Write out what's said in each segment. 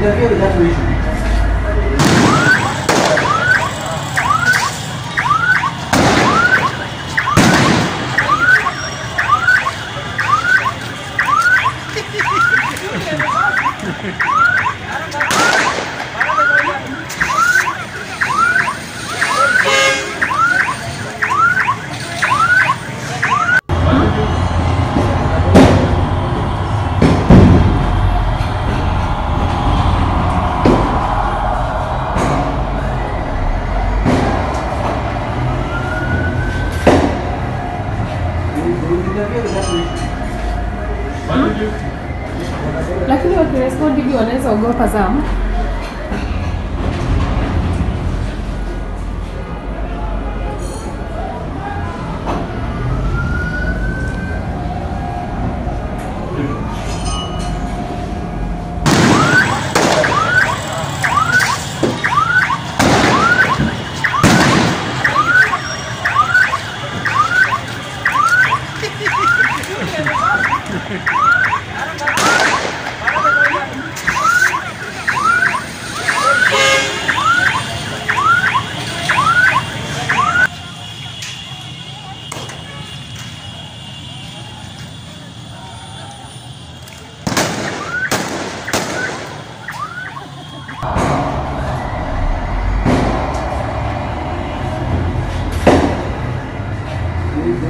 never that region. Lakini wakirespondi hivi wanaweza ogopa zamu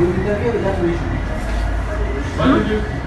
Hum?